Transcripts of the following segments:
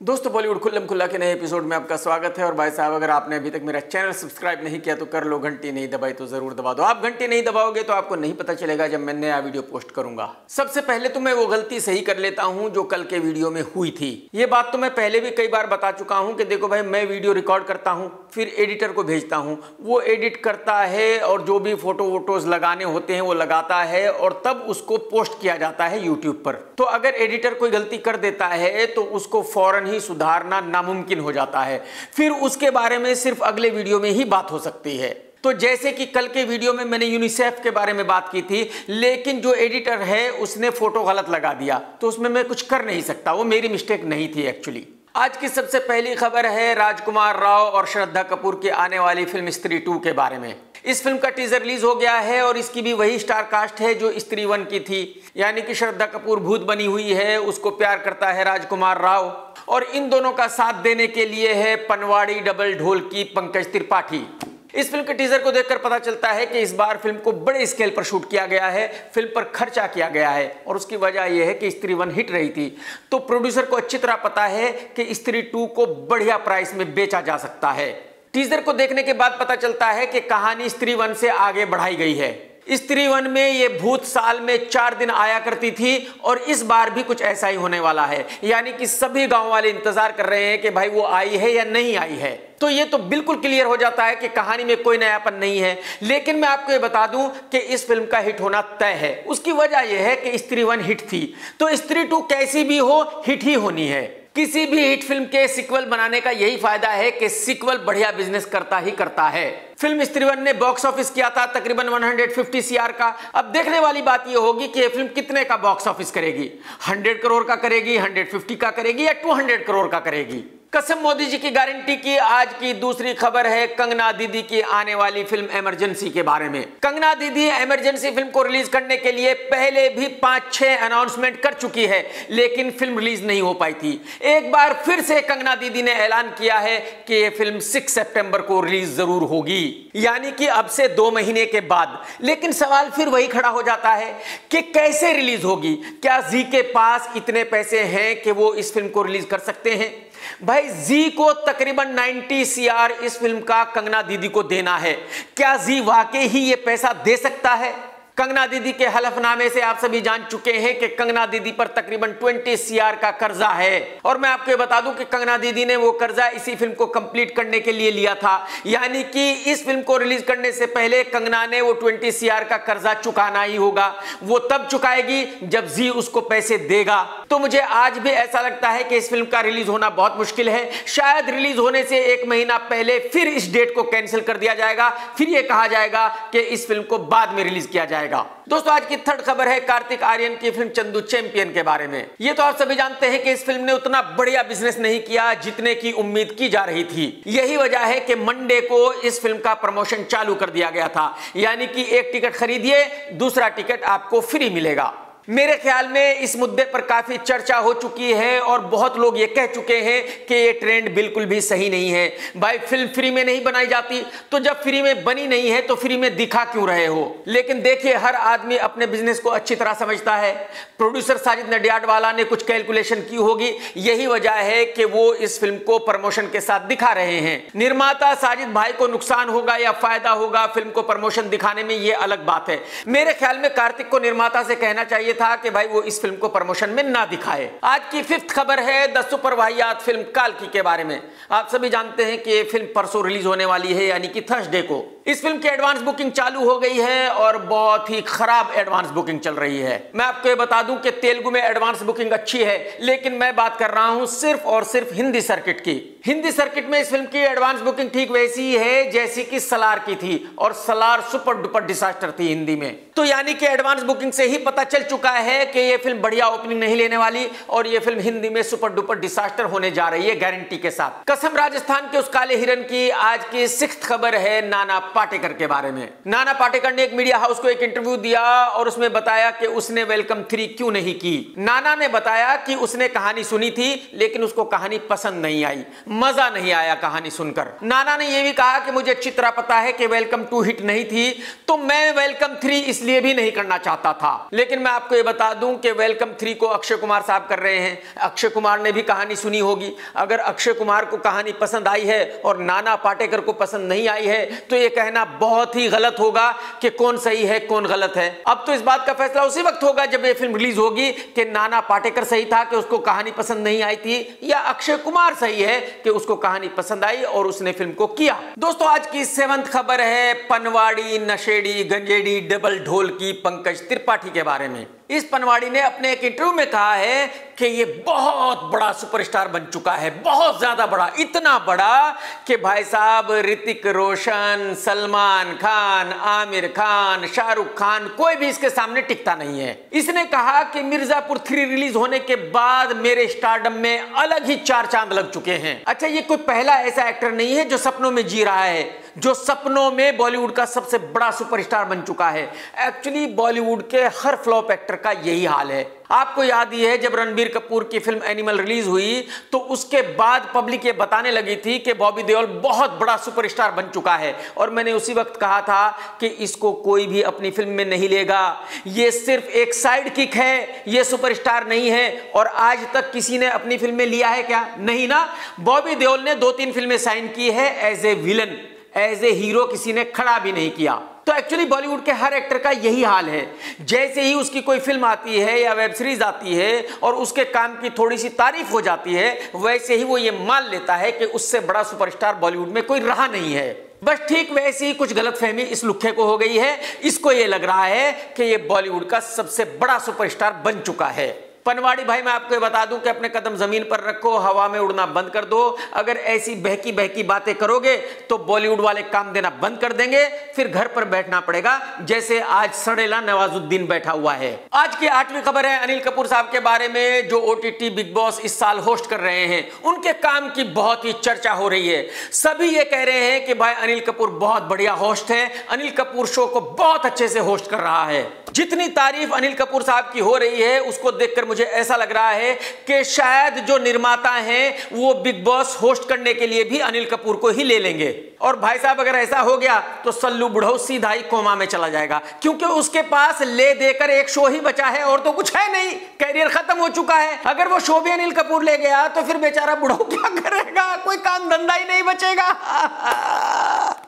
दोस्तों, बॉलीवुड खुल्लम खुल्ला के नए एपिसोड में आपका स्वागत है और भाई साहब, अगर आपने अभी तक मेरा चैनल सब्सक्राइब नहीं किया तो कर लो, घंटी नहीं दबाई तो ज़रूर दबा दो। आप घंटी नहीं दबाओगे तो आपको नहीं पता चलेगा जब मैं नया वीडियो पोस्ट करूँगा। सबसे पहले तो मैं वो गलती सही कर लेता हूँ जो कल के वीडियो में हुई थी। ये बात तो मैं पहले भी कई बार बता चुका हूँ कि देखो भाई, मैं वीडियो रिकॉर्ड करता हूँ, फिर एडिटर को भेजता हूँ। वो एडिट करता है और जो भी फ़ोटो वोटोज लगाने होते हैं, वो लगाता है और तब उसको पोस्ट किया जाता है यूट्यूब पर। तो अगर एडिटर कोई गलती कर देता है तो उसको फ़ौरन ही सुधारना नामुमकिन हो जाता है। फिर उसके बारे में सिर्फ़ अगले वीडियो में ही बात हो सकती है। तो जैसे कि कल के वीडियो में मैंने यूनिसेफ के बारे में बात की थी, लेकिन जो एडिटर है, उसने फ़ोटो गलत लगा दिया। तो उसमें मैं कुछ कर नहीं सकता, वो मेरी मिस्टेक नहीं थी एक्चुअली आज की सबसे पहली खबर है राजकुमार राव और श्रद्धा कपूर की आने वाली फ़िल्म स्त्री टू के बारे में। इस फ़िल्म का टीजर रिलीज़ हो गया है और इसकी भी वही स्टार कास्ट है जो स्त्री वन की थी। यानी कि श्रद्धा कपूर भूत बनी हुई है, उसको प्यार करता है राजकुमार राव। और इन दोनों का साथ देने के लिए है पनवाड़ी डबल ढोल की पंकज त्रिपाठी। इस फ़िल्म के टीजर को देखकर पता चलता है कि इस बार फ़िल्म को बड़े स्केल पर शूट किया गया है, फ़िल्म पर खर्चा किया गया है। और उसकी वजह यह है कि स्त्री वन हिट रही थी। तो प्रोड्यूसर को अच्छी तरह पता है कि स्त्री टू को बढ़िया प्राइस में बेचा जा सकता है। टीजर को देखने के बाद पता चलता है कि कहानी स्त्री वन से आगे बढ़ाई गई है। स्त्री वन में ये भूत साल में चार दिन आया करती थी और इस बार भी कुछ ऐसा ही होने वाला है। यानी कि सभी गाँव वाले इंतज़ार कर रहे हैं कि भाई वो आई है या नहीं आई है। तो ये तो बिल्कुल क्लियर हो जाता है कि कहानी में कोई नयापन नहीं है। लेकिन मैं आपको ये बता दूँ कि इस फ़िल्म का हिट होना तय है। उसकी वजह यह है कि स्त्री वन हिट थी। तो स्त्री टू कैसी भी हो, हिट ही होनी है। किसी भी हिट फ़िल्म के सिक्वल बनाने का यही फ़ायदा है कि सिक्वल बढ़िया बिज़नेस करता ही करता है। फ़िल्म स्त्रीवन ने बॉक्स ऑफ़िस किया था, तकरीबन 150 सीआर का। अब देखने वाली बात यह होगी कि यह फ़िल्म कितने का बॉक्स ऑफ़िस करेगी? 100 करोड़ का करेगी 150 का करेगी, या 200 करोड़ का करेगी? कसम मोदी जी की गारंटी की आज की दूसरी खबर है कंगना दीदी की आने वाली फ़िल्म इमरजेंसी के बारे में। कंगना दीदी इमरजेंसी फ़िल्म को रिलीज़ करने के लिए पहले भी पाँच, छह अनाउंसमेंट कर चुकी है, लेकिन फ़िल्म रिलीज़ नहीं हो पाई थी। एक बार फिर से कंगना दीदी ने ऐलान किया है कि यह फ़िल्म सिक्स सितंबर को रिलीज़ ज़रूर होगी। यानी कि अब से दो महीने के बाद। लेकिन सवाल फिर वही खड़ा हो जाता है कि कैसे रिलीज़ होगी? क्या जी के पास इतने पैसे हैं कि वो इस फ़िल्म को रिलीज़ कर सकते हैं? भाई, जी को तकरीबन 90 सीआर इस फ़िल्म का कंगना दीदी को देना है। क्या जी वाकई ही ये पैसा दे सकता है? कंगना दीदी के हलफनामे से आप सभी जान चुके हैं कि कंगना दीदी पर तकरीबन 20 सीआर का कर्जा है। और मैं आपको बता दूँ कि कंगना दीदी ने वो कर्जा इसी फ़िल्म को कंप्लीट करने के लिए लिया था। यानी कि इस फ़िल्म को रिलीज़ करने से पहले कंगना ने वो 20 सीआर का कर्जा चुकाना ही होगा। वो तब चुकाएगी जब जी उसको पैसे देगा। तो मुझे आज भी ऐसा लगता है कि इस फ़िल्म का रिलीज़ होना बहुत मुश्किल है। शायद रिलीज़ होने से एक महीना पहले फिर इस डेट को कैंसिल कर दिया जाएगा। फिर यह कहा जाएगा कि इस फ़िल्म को बाद में रिलीज़ किया जाएगा। जाएगा। दोस्तों, आज की थर्ड खबर है कार्तिक आर्यन की फ़िल्म चंदू चैंपियन के बारे में। ये तो आप सभी जानते हैं कि इस फ़िल्म ने उतना बढ़िया बिज़नेस नहीं किया जितने की उम्मीद की जा रही थी। यही वजह है कि मंडे को इस फ़िल्म का प्रमोशन चालू कर दिया गया था। यानी कि एक टिकट खरीदिए, दूसरा टिकट आपको फ्री मिलेगा। मेरे ख्याल में इस मुद्दे पर काफ़ी चर्चा हो चुकी है और बहुत लोग ये कह चुके हैं कि ये ट्रेंड बिल्कुल भी सही नहीं है। भाई, फ़िल्म फ्री में नहीं बनाई जाती तो जब फ्री में बनी नहीं है तो फ्री में दिखा क्यों रहे हो? लेकिन देखिए, हर आदमी अपने बिज़नेस को अच्छी तरह समझता है। प्रोड्यूसर साजिद नडियाड वाला ने कुछ कैलकुलेशन की होगी। यही वजह है कि वो इस फ़िल्म को प्रमोशन के साथ दिखा रहे हैं। निर्माता साजिद भाई को नुकसान होगा या फ़ायदा होगा फ़िल्म को प्रमोशन दिखाने में, ये अलग बात है। मेरे ख्याल में कार्तिक को निर्माता से कहना चाहिए था कि भाई वो इस फ़िल्म को प्रमोशन में ना दिखाए। आज की फिफ्थ खबर है द सुपर वाहियात फ़िल्म, कालकी के बारे में। आप सभी जानते हैं कि ये फ़िल्म परसों रिलीज़ होने वाली है, यानी कि थर्सडे को। इस फ़िल्म की एडवांस बुकिंग चालू हो गई है और बहुत ही खराब एडवांस बुकिंग चल रही है। मैं आपको ये बता दूँ कि तेलुगु में एडवांस बुकिंग अच्छी है, लेकिन मैं बात कर रहा हूँ सिर्फ़ और सिर्फ़ हिंदी सर्किट की। हिंदी सर्किट में इस फ़िल्म की एडवांस बुकिंग ठीक वैसी ही है, जैसी कि सलार की थी, और सलार सुपर डुपर डिसास्टर थी हिंदी में। तो यानी कि एडवांस बुकिंग से ही पता चल चुका है कि ये फ़िल्म बढ़िया ओपनिंग नहीं लेने वाली, और ये फ़िल्म हिंदी में सुपर डुपर डिसास्टर होने जा रही है गारंटी के साथ। कसम राजस्थान के उस काले हिरन की आज की सिक्स खबर है नाना पाटेकर के बारे में। नाना पाटेकर ने एक मीडिया हाउस को एक इंटरव्यू दिया और उसमें बताया कि उसने वेलकम थ्री क्यों नहीं की। नाना ने बताया कि उसने कहानी सुनी थी, लेकिन उसको कहानी पसंद नहीं आई। मज़ा नहीं आया कहानी सुनकर। नाना ने यह भी कहा कि मुझे अच्छी तरह पता है कि वेलकम टू हिट नहीं थी तो मैं वेलकम थ्री इसलिए भी नहीं करना चाहता था। लेकिन मैं आपको यह बता दूँ कि वेलकम थ्री को अक्षय कुमार साहब कर रहे हैं। अक्षय कुमार ने भी कहानी सुनी होगी। अगर अक्षय कुमार को कहानी पसंद आई है और नाना पाटेकर को पसंद नहीं आई है तो यह कहना बहुत ही गलत होगा कि कौन सही है, कौन गलत है। अब तो इस बात का फैसला उसी वक्त होगा जब यह फ़िल्म रिलीज़ होगी कि नाना पाटेकर सही था कि उसको कहानी पसंद नहीं आई थी, या अक्षय कुमार सही है कि उसको कहानी पसंद आई और उसने फ़िल्म को किया। दोस्तों, आज की सेवंथ खबर है पनवाड़ी, नशेड़ी, गंजेड़ी, डबल ढोल की पंकज त्रिपाठी के बारे में। इस पनवाड़ी ने अपने एक इंटरव्यू में कहा है कि ये बहुत बड़ा सुपरस्टार बन चुका है, बहुत ज़्यादा बड़ा, इतना बड़ा कि भाई साहब ऋतिक रोशन, सलमान खान, आमिर खान, शाहरुख खान, कोई भी इसके सामने टिकता नहीं है। इसने कहा कि मिर्जापुर थ्री रिलीज़ होने के बाद मेरे स्टारडम में अलग ही चार चाँद लग चुके हैं। अच्छा ये कोई पहला ऐसा एक्टर नहीं है जो सपनों में जी रहा है। जो सपनों में बॉलीवुड का सबसे बड़ा सुपरस्टार बन चुका है। एक्चुअली बॉलीवुड के हर फ्लॉप एक्टर का यही हाल है। आपको याद ही है, जब रणबीर कपूर की फ़िल्म एनिमल रिलीज़ हुई तो उसके बाद पब्लिक ये बताने लगी थी कि बॉबी देओल बहुत बड़ा सुपरस्टार बन चुका है। और मैंने उसी वक्त कहा था कि इसको कोई भी अपनी फ़िल्म में नहीं लेगा। ये सिर्फ़ एक साइड किक है, ये सुपरस्टार नहीं है। और आज तक किसी ने अपनी फ़िल्म में लिया है क्या? नहीं ना। बॉबी देओल ने दो तीन फ़िल्में साइन की है as a villain as a hero किसी ने खड़ा भी नहीं किया। तो एक्चुअली बॉलीवुड के हर एक्टर का यही हाल है। जैसे ही उसकी कोई फ़िल्म आती है या वेब सीरीज़ आती है और उसके काम की थोड़ी सी तारीफ़ हो जाती है, वैसे ही वो ये मान लेता है कि उससे बड़ा सुपरस्टार बॉलीवुड में कोई रहा नहीं है। बस ठीक वैसे ही कुछ गलतफहमी इस लुखे को हो गई है। इसको ये लग रहा है कि ये बॉलीवुड का सबसे बड़ा सुपरस्टार बन चुका है। पनवाड़ी भाई, मैं आपको बता दूँ कि अपने कदम ज़मीन पर रखो, हवा में उड़ना बंद कर दो। अगर ऐसी बहकी बहकी बातें करोगे तो बॉलीवुड वाले काम देना बंद कर देंगे। फिर घर पर बैठना पड़ेगा, जैसे आज सड़ेला नवाजुद्दीन बैठा हुआ है। आज की आठवीं खबर है अनिल कपूर साहब के बारे में, जो ओटीटी बिग बॉस इस साल होस्ट कर रहे हैं। उनके काम की बहुत ही चर्चा हो रही है। सभी ये कह रहे हैं कि भाई, अनिल कपूर बहुत बढ़िया होस्ट है। अनिल कपूर शो को बहुत अच्छे से होस्ट कर रहा है। जितनी तारीफ़ अनिल कपूर साहब की हो रही है, उसको देखकर मुझे ऐसा लग रहा है कि शायद जो निर्माता हैं, वो बिग बॉस होस्ट करने के लिए भी अनिल कपूर को ही ले लेंगे। और भाई साहब, अगर ऐसा हो गया तो सल्लू बुढ़ो सीधा ही कोमा में चला जाएगा। क्योंकि उसके पास ले देकर एक शो ही बचा है और तो कुछ है नहीं। कैरियर खत्म हो चुका है। अगर वो शो भी अनिल कपूर ले गया तो फिर बेचारा बुढ़ो क्या करेगा? कोई काम धंधा ही नहीं बचेगा।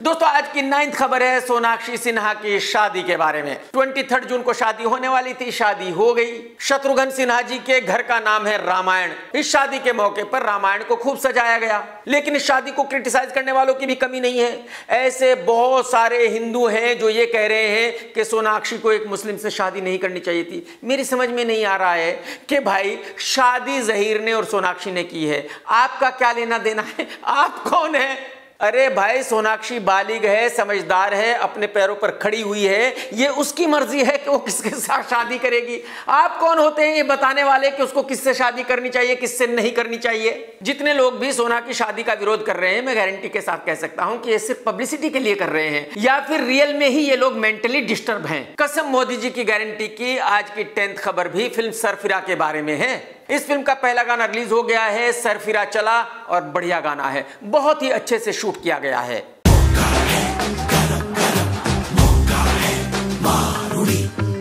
दोस्तों, आज की नाइन्थ खबर है सोनाक्षी सिन्हा की शादी के बारे में। ट्वेंटी थर्ड जून को शादी होने वाली थी। शादी हो गई। शत्रुघ्न सिन्हा जी के घर का नाम है रामायण। इस शादी के मौके पर रामायण को खूब सजाया गया। लेकिन इस शादी को क्रिटिसाइज करने वालों की भी कमी नहीं है। ऐसे बहुत सारे हिंदू हैं जो ये कह रहे हैं कि सोनाक्षी को एक मुस्लिम से शादी नहीं करनी चाहिए थी। मेरी समझ में नहीं आ रहा है कि भाई शादी जहीर ने और सोनाक्षी ने की है। आपका क्या लेना देना है? आप कौन है? अरे भाई, सोनाक्षी बालिग है, समझदार है, अपने पैरों पर खड़ी हुई है। ये उसकी मर्ज़ी है कि वो किसके साथ शादी करेगी। आप कौन होते हैं ये बताने वाले कि उसको किससे शादी करनी चाहिए, किससे नहीं करनी चाहिए? जितने लोग भी सोना की शादी का विरोध कर रहे हैं, मैं गारंटी के साथ कह सकता हूँ कि ये सिर्फ़ पब्लिसिटी के लिए कर रहे हैं। या फिर रियल में ही ये लोग मेंटली डिस्टर्ब हैं। कसम मोदी जी की गारंटी की, आज की टेंथ खबर भी फ़िल्म सरफिरा के बारे में है। इस फ़िल्म का पहला गाना रिलीज़ हो गया है, सरफिरा चला, और बढ़िया गाना है। बहुत ही अच्छे से शूट किया गया है।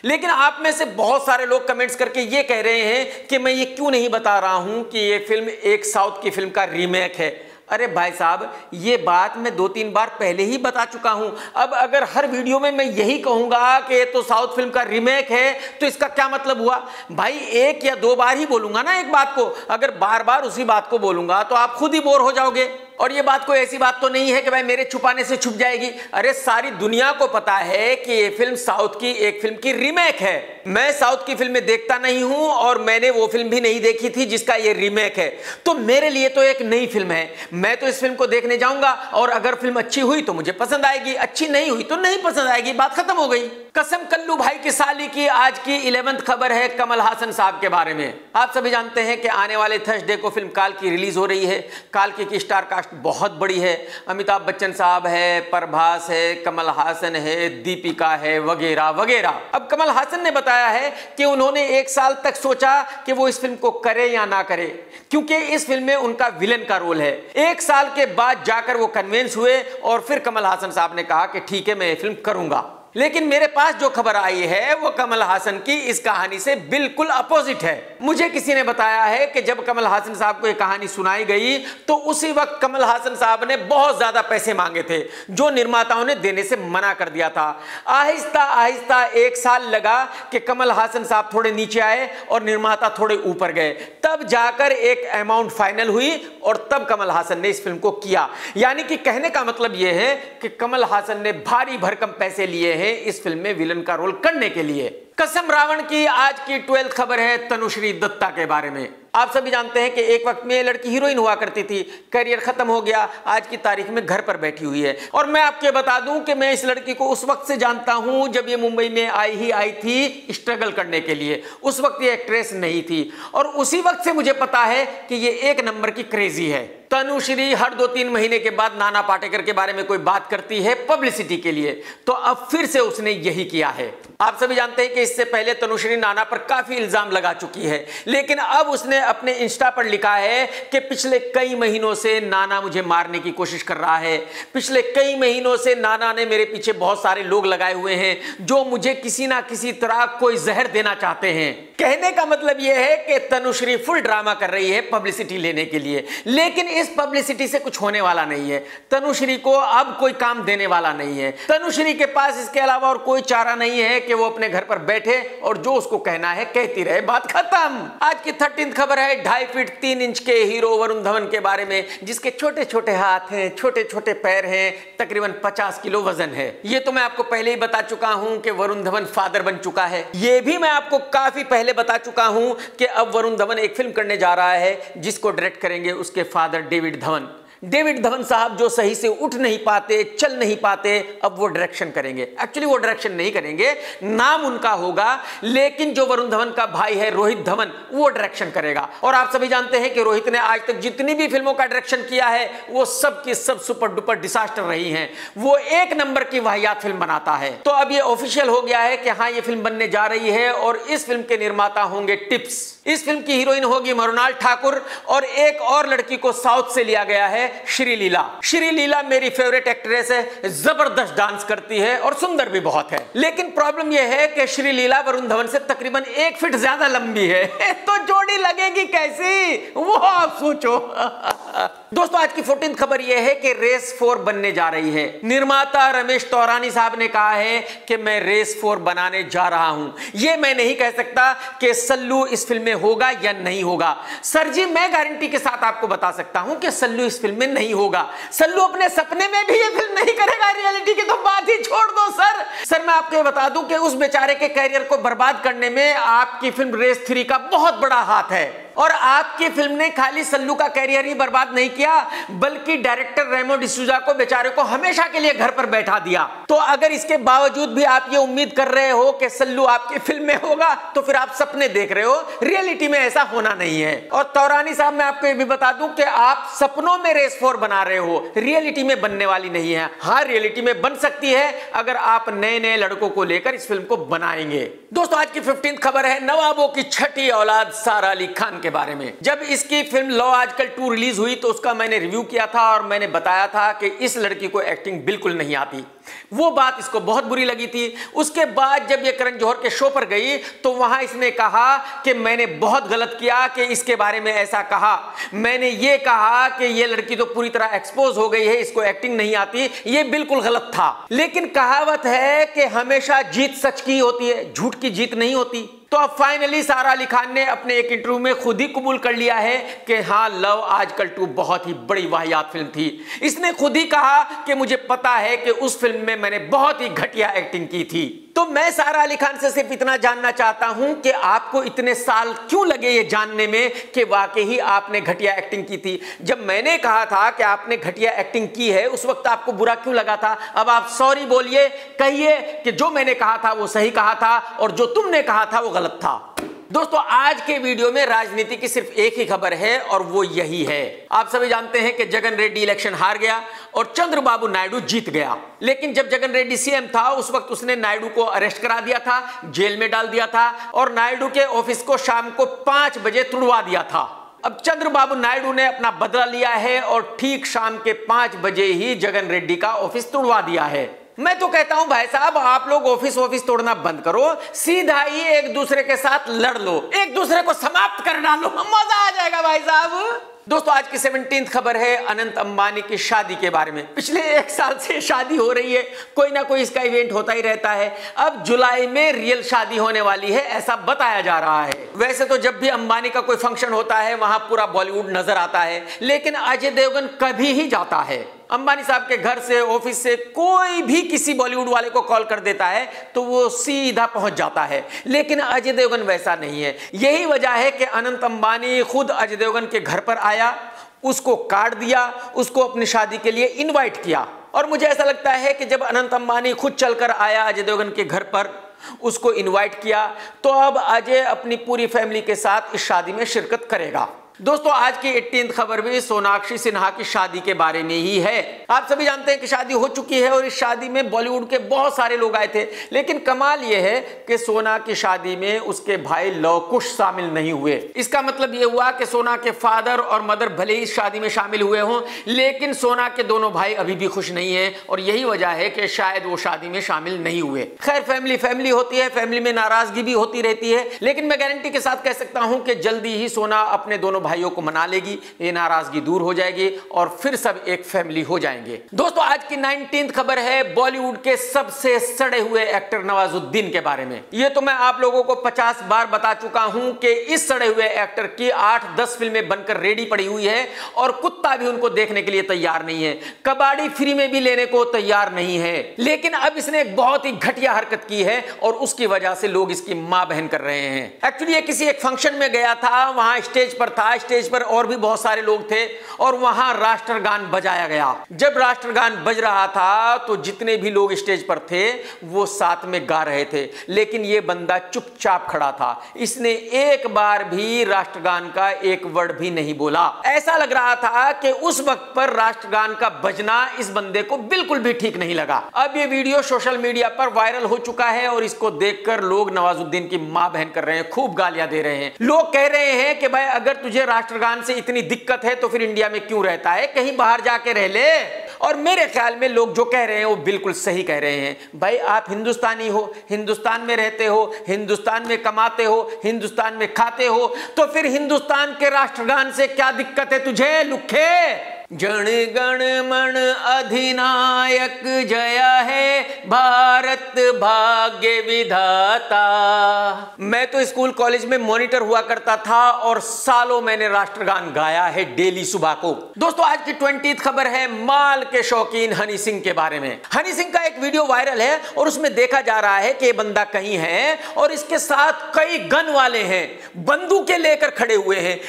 लेकिन आप में से बहुत सारे लोग कमेंट्स करके ये कह रहे हैं कि मैं ये क्यों नहीं बता रहा हूँ कि ये फ़िल्म एक साउथ की फ़िल्म का रीमेक है। अरे भाई साहब, ये बात मैं दो तीन बार पहले ही बता चुका हूँ। अब अगर हर वीडियो में मैं यही कहूँगा कि ये तो साउथ फ़िल्म का रीमेक है तो इसका क्या मतलब हुआ? भाई, एक या दो बार ही बोलूँगा ना एक बात को। अगर बार बार उसी बात को बोलूँगा तो आप खुद ही बोर हो जाओगे। और ये बात कोई ऐसी बात तो नहीं है कि भाई मेरे छुपाने से छुप जाएगी। अरे सारी दुनिया को पता है कि ये फ़िल्म साउथ की एक फ़िल्म की रीमेक है। मैं साउथ की फ़िल्में देखता नहीं हूँ और मैंने वो फ़िल्म भी नहीं देखी थी जिसका ये रीमेक है। तो मेरे लिए तो एक नई फ़िल्म है। मैं तो इस फ़िल्म को देखने जाऊँगा और अगर फ़िल्म अच्छी हुई तो मुझे पसंद आएगी। अच्छी नहीं हुई तो नहीं पसंद आएगी। बात खत्म हो गई। कसम कल्लू भाई की साली की आज की इलेवंथ खबर है कमल हासन साहब के बारे में। आप सभी जानते हैं कि आने वाले थर्सडे को फ़िल्म काल की रिलीज़ हो रही है। काल की, स्टार कास्ट बहुत बड़ी है। अमिताभ बच्चन साहब है, प्रभास है, कमल हासन है, दीपिका है, वगैरह वगैरह। अब कमल हासन ने बताया है कि उन्होंने एक साल तक सोचा कि वो इस फ़िल्म को करे या ना करे, क्योंकि इस फ़िल्म में उनका विलन का रोल है। एक साल के बाद जाकर वो कन्विंस हुए और फिर कमल हासन साहब ने कहा कि ठीक है, मैं ये फ़िल्म करूँगा। लेकिन मेरे पास जो खबर आई है, वो कमल हासन की इस कहानी से बिल्कुल अपोजिट है। मुझे किसी ने बताया है कि जब कमल हासन साहब को यह कहानी सुनाई गई तो उसी वक्त कमल हासन साहब ने बहुत ज़्यादा पैसे मांगे थे, जो निर्माताओं ने देने से मना कर दिया था। आहिस्ता आहिस्ता एक साल लगा कि कमल हासन साहब थोड़े नीचे आए और निर्माता थोड़े ऊपर गए। तब जाकर एक अमाउंट फाइनल हुई और तब कमल हासन ने इस फ़िल्म को किया। यानी कि कहने का मतलब यह है कि कमल हासन ने भारी भरकम पैसे लिए हैं। इस फ़िल्म में विलन का रोल करने के लिए। कसम रावण की आज की ट्वेल्थ खबर है तनुश्री दत्ता के बारे में। आप सभी जानते हैं कि एक वक्त में ये लड़की हीरोइन हुआ करती थी। करियर खत्म हो गया, आज की तारीख में घर पर बैठी हुई है। और मैं आपके बता दूँ कि मैं इस लड़की को उस वक्त से जानता हूँ जब ये मुंबई में आई ही आई थी स्ट्रगल करने के लिए। उस वक्त ये एक्ट्रेस नहीं थी। और उसी वक्त से मुझे पता है कि ये एक नंबर की क्रेजी है। तनुश्री हर दो तीन महीने के बाद नाना पाटेकर के बारे में कोई बात करती है पब्लिसिटी के लिए। तो अब फिर से उसने यही किया है। आप सभी जानते हैं कि इससे पहले तनुश्री नाना पर काफ़ी इल्ज़ाम लगा चुकी है। लेकिन अब उसने अपने इंस्टा पर लिखा है कि पिछले कई महीनों से नाना मुझे मारने की कोशिश कर रहा है। पिछले कई महीनों से नाना ने मेरे पीछे बहुत सारे लोग लगाए हुए हैं, जो मुझे किसी ना किसी तरह कोई जहर देना चाहते हैं। कहने का मतलब यह है कि तनुश्री फुल ड्रामा कर रही है पब्लिसिटी लेने के लिए। लेकिन इस पब्लिसिटी से कुछ होने वाला नहीं है। तनुश्री को अब कोई काम देने वाला नहीं है। तनुश्री के पास इसके अलावा और कोई चारा नहीं है कि वो अपने घर पर बैठे और जो उसको कहना है, कहती रहे। बात खत्म। आज की थर्टीन खबर है, ढाई फीट तीन इंच के हीरो वरुण धवन के बारे में, जिसके छोटे छोटे हाथ हैं छोटे छोटे पैर हैं, तकरीबन पचास किलो वज़न है। ये तो मैं आपको पहले ही बता चुका हूँ कि वरुण धवन फादर बन चुका है। ये भी मैं आपको काफ़ी पहले बता चुका हूँ कि अब वरुण धवन एक फ़िल्म करने जा रहा है, जिसको डायरेक्ट करेंगे उसके father David Dhawan. David Dhawan साहब जो सही से उठ नहीं पाते, चल नहीं पाते, अब वो डायरेक्शन करेंगे। एक्चुअली वो डायरेक्शन नहीं करेंगे। नाम उनका होगा, लेकिन जो वरुण धवन का भाई है, रोहित धवन, वो डायरेक्शन करेगा। और आप सभी जानते हैं कि रोहित ने आज तक जितनी भी फ़िल्मों का डायरेक्शन किया है, वो सब की सब सुपर डुपर डिसास्टर रही हैं। वो एक नंबर की वाहियात फ़िल्म बनाता है। तो अब ये ऑफिशियल हो गया है कि हाँ ये फ़िल्म बनने जा रही है और इस फ़िल्म के निर्माता होंगे टिप्स। इस फ़िल्म की हीरोइन होगी मरुणाल ठाकुर और एक और लड़की को साउथ से लिया गया है श्री लीला श्री लीला मेरी फेवरेट एक्ट्रेस है, ज़बरदस्त डांस करती है और सुंदर भी बहुत है। लेकिन प्रॉब्लम यह है कि श्री लीला वरुण धवन से तकरीबन एक फीट ज़्यादा लंबी है। तो जोड़ी लगेगी कैसी? वो आप सोचो। दोस्तों, आज की फोर्टीन खबर यह है कि रेस फोर बनने जा रही है। निर्माता रमेश तौरानी साहब ने कहा है कि मैं रेस फोर बनाने जा रहा हूँ। यह मैं नहीं कह सकता कि सल्लू इस फ़िल्म में होगा या नहीं होगा। सर जी, मैं गारंटी के साथ आपको बता सकता हूँ कि सल्लू इस फ़िल्म में नहीं होगा। सल्लू अपने सपने में भी ये फ़िल्म नहीं करेगा। रियलिटी की तो बात ही छोड़ दो, सर। सर, मैं आपको बता दूँ कि उस बेचारे के कैरियर को बर्बाद करने में आपकी फ़िल्म रेस थ्री का बहुत बड़ा हाथ है। और आपकी फ़िल्म ने खाली सल्लू का कैरियर ही बर्बाद नहीं किया, बल्कि डायरेक्टर रेमो डिसूजा को, बेचारे को हमेशा के लिए घर पर बैठा दिया। तो अगर इसके बावजूद भी आप ये उम्मीद कर रहे हो कि सल्लू आपकी फ़िल्म में होगा तो फिर आप सपने देख रहे हो। रियलिटी में ऐसा होना नहीं है। और तौरानी साहब, मैं आपको ये भी बता दूँ कि आप सपनों में रेस फोर बना रहे हो। रियलिटी में बनने वाली नहीं है। हाँ रियलिटी में बन सकती है, अगर आप नए नए लड़कों को लेकर इस फ़िल्म को बनाएँगे। दोस्तों, आज की फिफ्टीन खबर है, नवाबों की छठी औलाद सारा अली खान के बारे में। जब इसकी film love Aajkal two release हुई तो उसका मैंने रिव्यू किया था और मैंने बताया था कि इस लड़की को एक्टिंग बिल्कुल नहीं आती। वो बात इसको बहुत बुरी लगी थी। उसके बाद जब ये करण जौहर के शो पर गई तो वहाँ इसने कहा कि मैंने बहुत गलत किया कि इसके बारे में ऐसा कहा। मैंने ये कहा कि ये लड़की तो पूरी तरह एक्सपोज हो गई है, इसको एक्टिंग नहीं आती। ये बिल्कुल गलत था। लेकिन कहावत है कि हमेशा जीत सच की होती है, झूठ की जीत नहीं होती। तो अब फाइनली सारा अली खान ने अपने एक इंटरव्यू में खुद ही कबूल कर लिया है कि हाँ लव आजकल टू बहुत ही बड़ी वाहियात फ़िल्म थी। इसने खुद ही कहा कि मुझे पता है कि उस फ़िल्म में मैंने बहुत ही घटिया एक्टिंग की थी। तो मैं सारा अली खान से सिर्फ़ इतना जानना चाहता हूँ कि आपको इतने साल क्यों लगे ये जानने में कि वाकई ही आपने घटिया एक्टिंग की थी। जब मैंने कहा था कि आपने घटिया एक्टिंग की है, उस वक्त आपको बुरा क्यों लगा था? अब आप सॉरी बोलिए, कहिए कि जो मैंने कहा था वो सही कहा था और जो तुमने कहा था वो गलत था। दोस्तों, आज के वीडियो में राजनीति की सिर्फ़ एक ही खबर है और वो यही है। आप सभी जानते हैं कि जगन रेड्डी इलेक्शन हार गया और चंद्रबाबू नायडू जीत गया। लेकिन जब जगन रेड्डी सीएम था, उस वक्त उसने नायडू को अरेस्ट करा दिया था, जेल में डाल दिया था और नायडू के ऑफ़िस को शाम को पाँच बजे तुड़वा दिया था। अब चंद्रबाबू नायडू ने अपना बदला लिया है और ठीक शाम के पाँच बजे ही जगन रेड्डी का ऑफ़िस तुड़वा दिया है। मैं तो कहता हूँ, भाई साहब, आप लोग ऑफ़िस ऑफ़िस तोड़ना बंद करो, सीधा ही एक दूसरे के साथ लड़ लो, एक दूसरे को समाप्त कर डालो, मज़ा आ जाएगा भाई साहब। दोस्तों, आज की सेवनटीन खबर है अनंत अंबानी की शादी के बारे में। पिछले एक साल से शादी हो रही है, कोई ना कोई इसका इवेंट होता ही रहता है। अब जुलाई में रियल शादी होने वाली है, ऐसा बताया जा रहा है। वैसे तो जब भी अंबानी का कोई फ़ंक्शन होता है, वहाँ पूरा बॉलीवुड नज़र आता है, लेकिन अजय देवगन कभी ही जाता है। अंबानी साहब के घर से, ऑफ़िस से कोई भी किसी बॉलीवुड वाले को कॉल कर देता है तो वो सीधा पहुँच जाता है। लेकिन अजय देवगन वैसा नहीं है। यही वजह है कि अनंत अंबानी खुद अजय देवगन के घर पर आया, उसको कार्ड दिया, उसको अपनी शादी के लिए इनवाइट किया। और मुझे ऐसा लगता है कि जब अनंत अंबानी खुद चलकर आया अजय देवगन के घर पर, उसको इनवाइट किया तो अब अजय अपनी पूरी फैमिली के साथ इस शादी में शिरकत करेगा। दोस्तों, आज की एटीन खबर भी सोनाक्षी सिन्हा की शादी के बारे में ही है। आप सभी जानते हैं कि शादी हो चुकी है और इस शादी में बॉलीवुड के बहुत सारे लोग आए थे। लेकिन कमाल यह है कि सोना की शादी में उसके भाई लवकुश शामिल नहीं हुए। इसका मतलब यह हुआ कि सोना के फादर और मदर भले ही शादी में शामिल हुए हों, लेकिन सोना के दोनों भाई अभी भी खुश नहीं है और यही वजह है कि शायद वो शादी में शामिल नहीं हुए। खैर, फैमिली फैमिली होती है, फैमिली में नाराज़गी भी होती रहती है। लेकिन मैं गारंटी के साथ कह सकता हूँ कि जल्दी ही सोना अपने दोनों भाइयों को मना लेगी, ये नाराज़गी दूर हो जाएगी और फिर सब एक फैमिली हो जाएँगे। दोस्तों, आज की नाइनटीन खबर है बॉलीवुड के सबसे सड़े हुए एक्टर नवाजुद्दीन के बारे में। ये तो मैं आप लोगों को पचास बार बता चुका हूँ कि इस सड़े हुए एक्टर की आठ दस फ़िल्में बनकर रेडी पड़ी हुई है और कुत्ता भी उनको देखने के लिए तैयार नहीं है। कबाड़ी फ्री में भी लेने को तैयार नहीं है। लेकिन अब इसने बहुत ही घटिया हरकत की है और उसकी वजह से लोग इसकी माँ बहन कर रहे हैं। एक्चुअली ये किसी एक फ़ंक्शन में गया था, वहाँ स्टेज पर था स्टेज पर और भी बहुत सारे लोग थे और वहाँ राष्ट्रगान बजाया गया। जब राष्ट्रगान बज रहा था तो जितने भी लोग स्टेज पर थे, वो साथ में गा रहे थे। लेकिन ये बंदा चुपचाप खड़ा था। इसने एक बार भी राष्ट्रगान का एक वर्ड भी नहीं बोला। ऐसा लग रहा था कि उस वक्त पर राष्ट्रगान का बजना इस बंदे को बिल्कुल भी ठीक नहीं लगा। अब ये वीडियो सोशल मीडिया पर वायरल हो चुका है और इसको देखकर लोग नवाजुद्दीन की माँ बहन कर रहे हैं, खूब गालियाँ दे रहे हैं। लोग कह रहे हैं कि, भाई, अगर तुझे राष्ट्रगान से इतनी दिक्कत है तो फिर इंडिया में क्यों रहता है? कहीं बाहर जाके रह ले। और मेरे ख्याल में लोग जो कह रहे हैं, वो बिल्कुल सही कह रहे हैं। भाई, आप हिंदुस्तानी हो, हिंदुस्तान में रहते हो, हिंदुस्तान में कमाते हो, हिंदुस्तान में खाते हो तो फिर हिंदुस्तान के राष्ट्रगान से क्या दिक्कत है तुझे लुखे जन गण मन अधिनायक जया है, भारत भाग्य विधाता। मैं तो स्कूल कॉलेज में मॉनिटर हुआ करता था और सालों मैंने राष्ट्रगान गाया है डेली सुबह को। दोस्तों, आज की ट्वेंटी खबर है माल के शौकीन हनी सिंह के बारे में। हनी सिंह का एक वीडियो वायरल है और उसमें देखा जा रहा है कि ये बंदा कहीं है और इसके साथ कई गन वाले हैं, बंदूकें लेकर खड़े हुए हैं।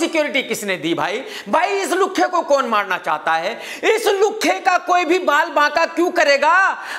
सिक्योरिटी किसने दी भाई? भाई, इस लुखे को कौन मारना चाहता है? इस लुखे का कोई भी बाल बांका क्यों करेगा?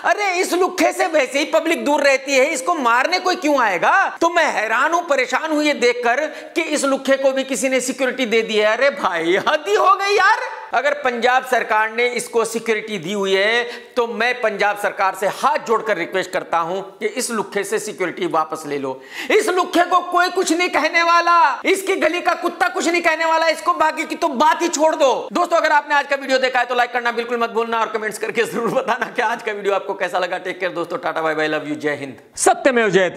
अरे, इस लुखे से वैसे ही पब्लिक दूर रहती है, इसको मारने कोई क्यों आएगा? तो मैं हैरान हूँ, परेशान हूँ ये देखकर कि इस लुखे को भी किसी ने सिक्योरिटी दे दी है। अरे भाई, हदी हो गई यार। अगर पंजाब सरकार ने इसको सिक्योरिटी दी हुई है तो मैं पंजाब सरकार से हाथ जोड़कर रिक्वेस्ट करता हूँ कि इस लुखे से सिक्योरिटी वापस ले लो। इस लुखे को कोई कुछ नहीं कहने वाला। इसकी गली का कुत्ता कुछ नहीं कहने वाला। इसको बाकी की तो बात ही छोड़ दो। दोस्तों, अगर आपने आज का वीडियो देखा है तो लाइक करना बिल्कुल मत भूलना और कमेंट्स करके ज़रूर बताना कि आज का वीडियो आपको कैसा लगा। टेक केयर दोस्तों, tata bye bye love you जय हिंद। सत्यमेव जयते